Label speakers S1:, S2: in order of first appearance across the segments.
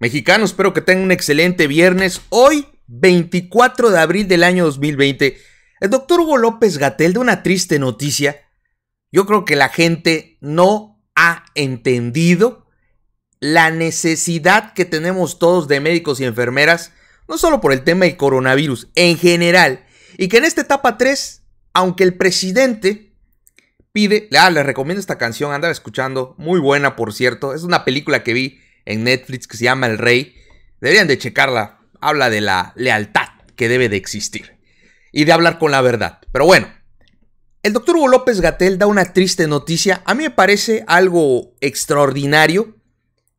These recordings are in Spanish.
S1: Mexicano, espero que tengan un excelente viernes. Hoy, 24 de abril del año 2020, el doctor Hugo López Gatel da una triste noticia. Yo creo que la gente no ha entendido la necesidad que tenemos todos de médicos y enfermeras, no solo por el tema del coronavirus, en general. Y que en esta etapa 3, aunque el presidente pide, ah, les recomiendo esta canción, andaba escuchando, muy buena por cierto, es una película que vi en Netflix que se llama El Rey. Deberían de checarla. Habla de la lealtad que debe de existir. Y de hablar con la verdad. Pero bueno, el doctor Hugo López Gatel da una triste noticia. A mí me parece algo extraordinario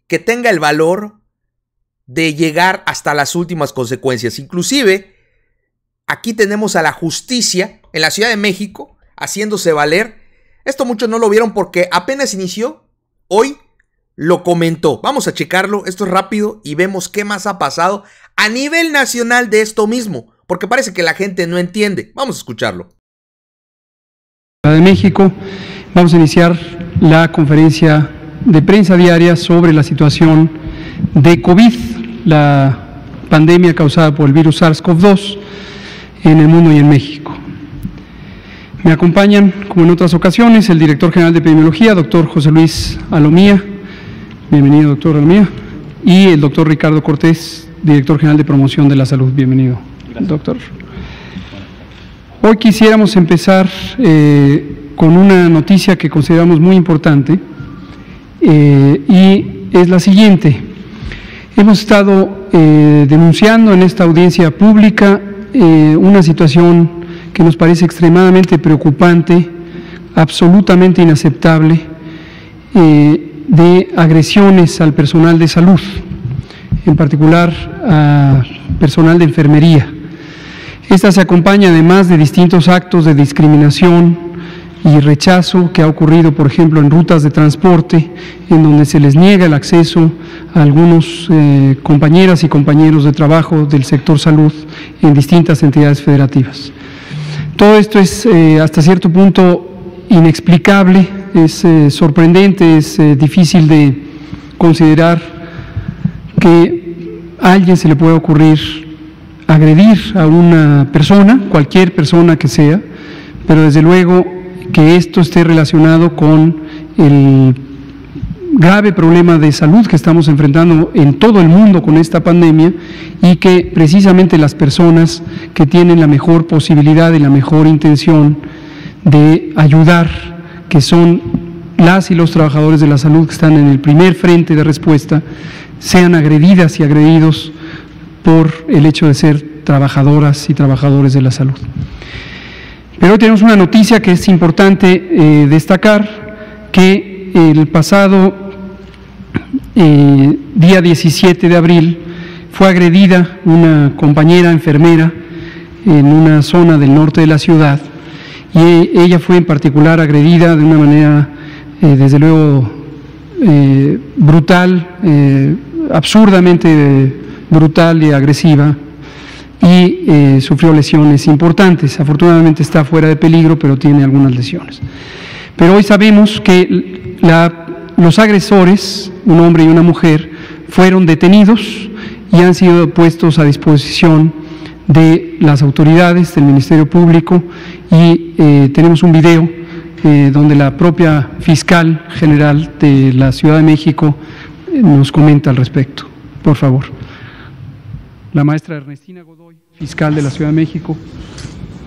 S1: que tenga el valor de llegar hasta las últimas consecuencias. Inclusive, aquí tenemos a la justicia en la Ciudad de México haciéndose valer. Esto muchos no lo vieron porque apenas inició. Hoy lo comentó. Vamos a checarlo, esto es rápido y vemos qué más ha pasado a nivel nacional de esto mismo, porque parece que la gente no entiende. Vamos a escucharlo.
S2: de México, vamos a iniciar la conferencia de prensa diaria sobre la situación de COVID, la pandemia causada por el virus SARS-CoV-2 en el mundo y en México. Me acompañan, como en otras ocasiones, el director general de epidemiología, doctor José Luis Alomía, Bienvenido, doctor Almía. Y el doctor Ricardo Cortés, director general de promoción de la salud. Bienvenido, doctor. Hoy quisiéramos empezar eh, con una noticia que consideramos muy importante eh, y es la siguiente. Hemos estado eh, denunciando en esta audiencia pública una situación que nos parece extremadamente preocupante, absolutamente inaceptable de agresiones al personal de salud, en particular a personal de enfermería. Esta se acompaña además de distintos actos de discriminación y rechazo que ha ocurrido, por ejemplo, en rutas de transporte, en donde se les niega el acceso a algunos eh, compañeras y compañeros de trabajo del sector salud en distintas entidades federativas. Todo esto es eh, hasta cierto punto inexplicable, es eh, sorprendente, es eh, difícil de considerar que a alguien se le pueda ocurrir agredir a una persona, cualquier persona que sea, pero desde luego que esto esté relacionado con el grave problema de salud que estamos enfrentando en todo el mundo con esta pandemia y que precisamente las personas que tienen la mejor posibilidad y la mejor intención de ayudar, que son las y los trabajadores de la salud que están en el primer frente de respuesta, sean agredidas y agredidos por el hecho de ser trabajadoras y trabajadores de la salud. Pero hoy tenemos una noticia que es importante eh, destacar, que el pasado eh, día 17 de abril fue agredida una compañera enfermera en una zona del norte de la ciudad y ella fue en particular agredida de una manera, eh, desde luego, eh, brutal, eh, absurdamente brutal y agresiva, y sufrió lesiones importantes. Afortunadamente está fuera de peligro, pero tiene algunas lesiones. Pero hoy sabemos que los agresores, un hombre y una mujer, fueron detenidos y han sido puestos a disposición de las autoridades, del Ministerio Público y eh, tenemos un video eh, donde la propia fiscal general de la Ciudad de México eh, nos comenta al respecto. Por favor. La maestra Ernestina Godoy, fiscal de la Ciudad de México.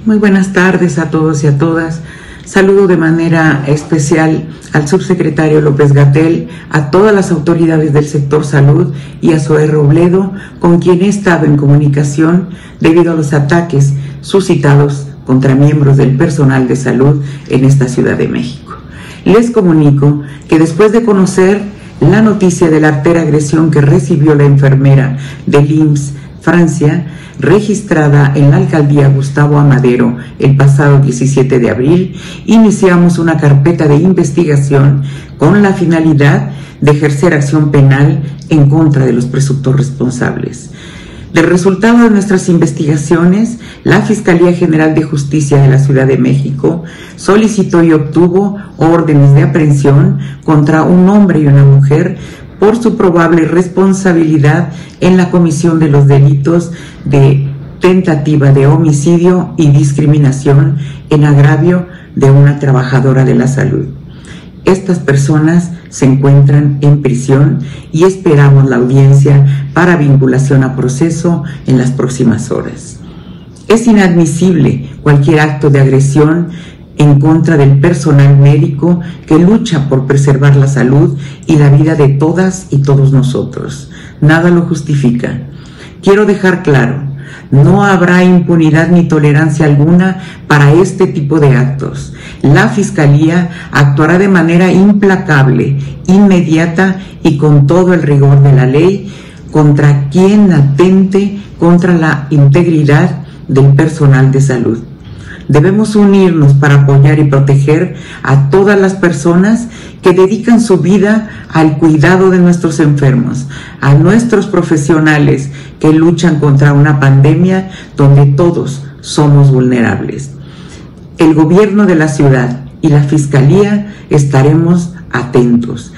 S3: Muy buenas tardes a todos y a todas. Saludo de manera especial al subsecretario López Gatel, a todas las autoridades del sector salud y a Zoé Robledo, con quien he estado en comunicación debido a los ataques suscitados contra miembros del personal de salud en esta Ciudad de México. Les comunico que después de conocer la noticia de la artera agresión que recibió la enfermera del IMSS Francia, registrada en la alcaldía Gustavo Amadero el pasado 17 de abril, iniciamos una carpeta de investigación con la finalidad de ejercer acción penal en contra de los presuntos responsables. Del resultado de nuestras investigaciones, la Fiscalía General de Justicia de la Ciudad de México solicitó y obtuvo órdenes de aprehensión contra un hombre y una mujer por su probable responsabilidad en la comisión de los delitos de tentativa de homicidio y discriminación en agravio de una trabajadora de la salud. Estas personas se encuentran en prisión y esperamos la audiencia para vinculación a proceso en las próximas horas. Es inadmisible cualquier acto de agresión en contra del personal médico que lucha por preservar la salud y la vida de todas y todos nosotros. Nada lo justifica. Quiero dejar claro, no habrá impunidad ni tolerancia alguna para este tipo de actos. La Fiscalía actuará de manera implacable, inmediata y con todo el rigor de la ley contra quien atente contra la integridad del personal de salud. Debemos unirnos para apoyar y proteger a todas las personas que dedican su vida al cuidado de nuestros enfermos, a nuestros profesionales que luchan contra una pandemia donde todos somos vulnerables. El gobierno de la ciudad y la fiscalía estaremos atentos.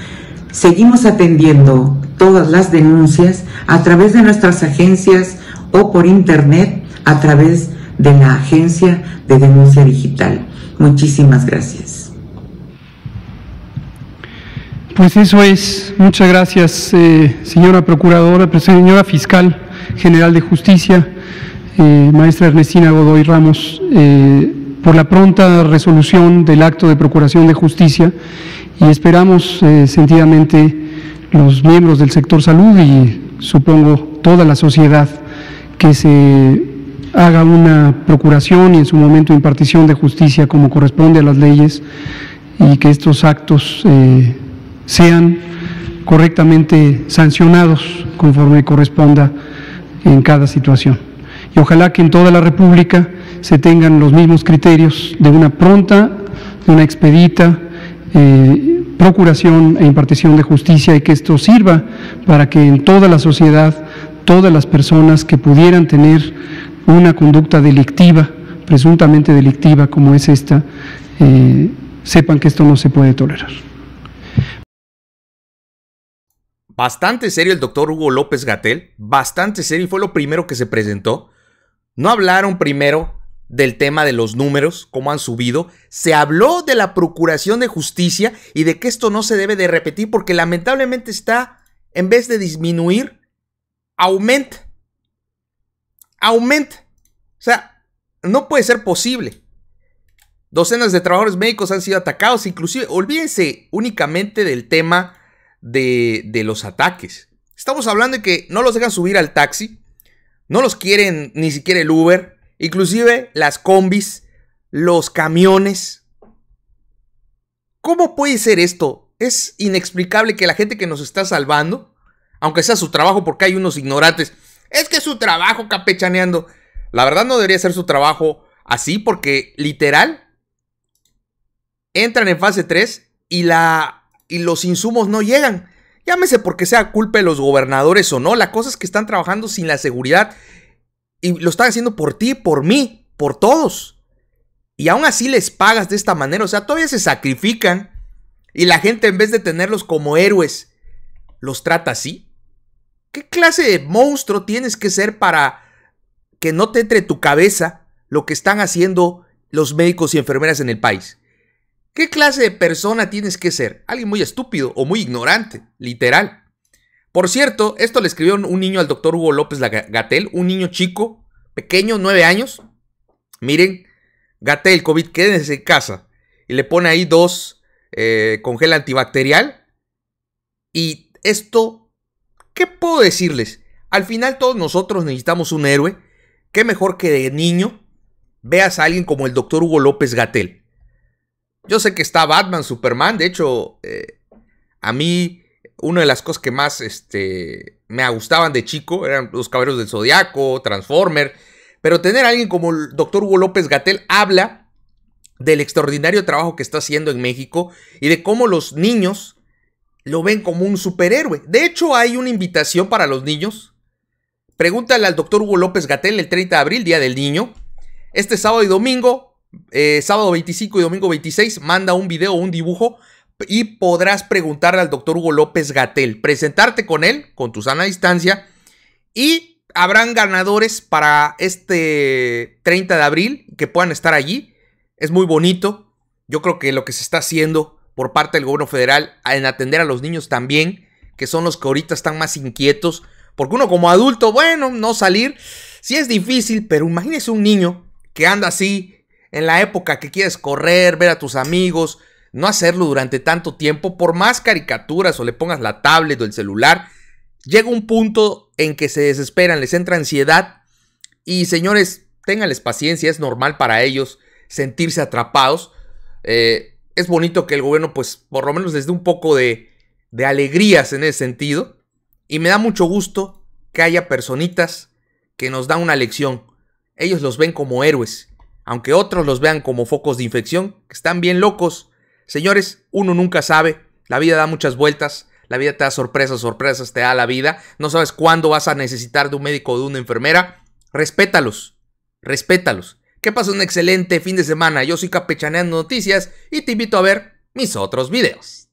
S3: Seguimos atendiendo todas las denuncias a través de nuestras agencias o por internet a través de la Agencia de Denuncia Digital. Muchísimas gracias.
S2: Pues eso es. Muchas gracias, eh, señora Procuradora, señora Fiscal General de Justicia, eh, maestra Ernestina Godoy Ramos, eh, por la pronta resolución del acto de Procuración de Justicia y esperamos sentidamente los miembros del sector salud y supongo toda la sociedad que se haga una procuración y en su momento impartición de justicia como corresponde a las leyes y que estos actos eh, sean correctamente sancionados conforme corresponda en cada situación. Y ojalá que en toda la República se tengan los mismos criterios de una pronta, de una expedita eh, procuración e impartición de justicia y que esto sirva para que en toda la sociedad todas las personas que pudieran tener una conducta delictiva, presuntamente delictiva como es esta, eh, sepan que esto no se puede tolerar.
S1: Bastante serio el doctor Hugo López Gatel, bastante serio fue lo primero que se presentó. No hablaron primero del tema de los números, cómo han subido. Se habló de la Procuración de Justicia y de que esto no se debe de repetir porque lamentablemente está, en vez de disminuir, aumenta aumenta. O sea, no puede ser posible. Docenas de trabajadores médicos han sido atacados, inclusive, olvídense únicamente del tema de, de los ataques. Estamos hablando de que no los dejan subir al taxi, no los quieren ni siquiera el Uber, inclusive las combis, los camiones. ¿Cómo puede ser esto? Es inexplicable que la gente que nos está salvando, aunque sea su trabajo porque hay unos ignorantes, es que su trabajo capechaneando. La verdad no debería ser su trabajo así porque literal entran en fase 3 y, la, y los insumos no llegan. Llámese porque sea culpa de los gobernadores o no. La cosa es que están trabajando sin la seguridad y lo están haciendo por ti, por mí, por todos. Y aún así les pagas de esta manera. O sea, todavía se sacrifican y la gente en vez de tenerlos como héroes, los trata así. ¿Qué clase de monstruo tienes que ser para que no te entre tu cabeza lo que están haciendo los médicos y enfermeras en el país? ¿Qué clase de persona tienes que ser? Alguien muy estúpido o muy ignorante, literal. Por cierto, esto le escribió un niño al doctor Hugo López Gatel, un niño chico, pequeño, nueve años. Miren, Gatel, COVID, quédense en casa. Y le pone ahí dos eh, con antibacterial. Y esto ¿Qué puedo decirles? Al final todos nosotros necesitamos un héroe. ¿Qué mejor que de niño veas a alguien como el doctor Hugo López Gatel? Yo sé que está Batman, Superman. De hecho, eh, a mí una de las cosas que más este, me gustaban de chico eran los caballeros del Zodiaco, Transformer. Pero tener a alguien como el doctor Hugo López Gatel habla del extraordinario trabajo que está haciendo en México y de cómo los niños lo ven como un superhéroe. De hecho, hay una invitación para los niños. Pregúntale al doctor Hugo López Gatel el 30 de abril, Día del Niño. Este sábado y domingo, eh, sábado 25 y domingo 26, manda un video o un dibujo y podrás preguntarle al doctor Hugo López Gatel, presentarte con él, con tu sana distancia, y habrán ganadores para este 30 de abril que puedan estar allí. Es muy bonito. Yo creo que lo que se está haciendo por parte del gobierno federal en atender a los niños también, que son los que ahorita están más inquietos, porque uno como adulto, bueno, no salir, sí es difícil, pero imagínese un niño que anda así en la época que quieres correr, ver a tus amigos, no hacerlo durante tanto tiempo, por más caricaturas o le pongas la tablet o el celular, llega un punto en que se desesperan, les entra ansiedad y señores, ténganles paciencia, es normal para ellos sentirse atrapados. Eh, es bonito que el gobierno, pues, por lo menos les dé un poco de, de alegrías en ese sentido. Y me da mucho gusto que haya personitas que nos dan una lección. Ellos los ven como héroes, aunque otros los vean como focos de infección, que están bien locos. Señores, uno nunca sabe, la vida da muchas vueltas, la vida te da sorpresas, sorpresas te da la vida, no sabes cuándo vas a necesitar de un médico o de una enfermera, respétalos, respétalos. Que pases un excelente fin de semana, yo soy Capechaneando Noticias y te invito a ver mis otros videos.